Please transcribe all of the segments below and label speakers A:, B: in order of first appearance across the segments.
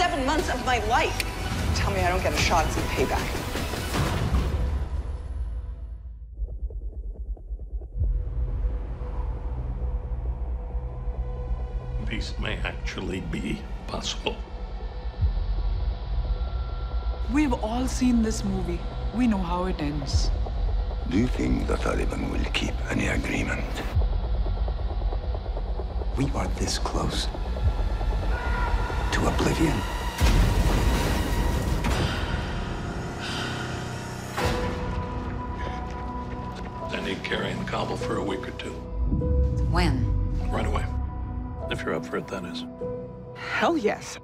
A: seven months of my life. Tell me I don't get a shot at some payback.
B: Peace may actually be possible.
C: We've all seen this movie. We know how it ends.
D: Do you think the Taliban will keep any agreement? We are this close to oblivion.
B: I need Carrie in Kabul for a week or two.
E: When?
B: Right away. If you're up for it, that is.
A: Hell yes.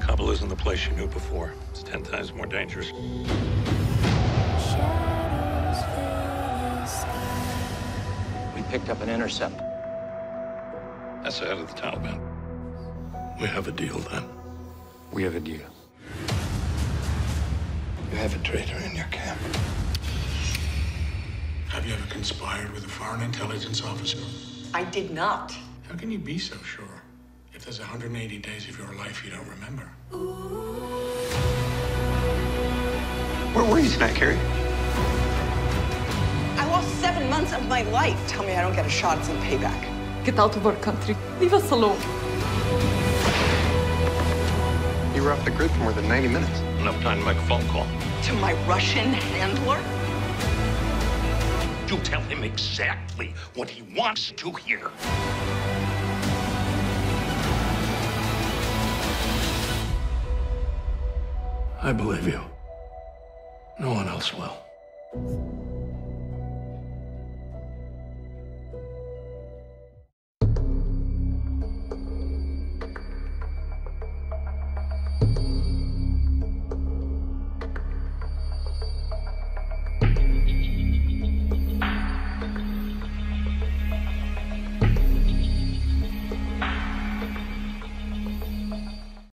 B: Kabul isn't the place you knew before. It's ten times more dangerous.
F: Picked up an intercept.
B: That's the head of the Taliban. We have a deal then.
D: We have a deal. You have a traitor in your camp.
G: Have you ever conspired with a foreign intelligence officer?
A: I did not.
G: How can you be so sure? If there's 180 days of your life you don't remember.
D: Where were you tonight, Carrie?
A: I lost seven months of my life. Tell me I don't get a shot at some payback.
C: Get out of our country. Leave us alone.
D: You were off the grid for more than 90 minutes.
B: Enough time to make a phone call.
A: To my Russian handler?
B: You tell him exactly what he wants to hear. I believe you. No one else will.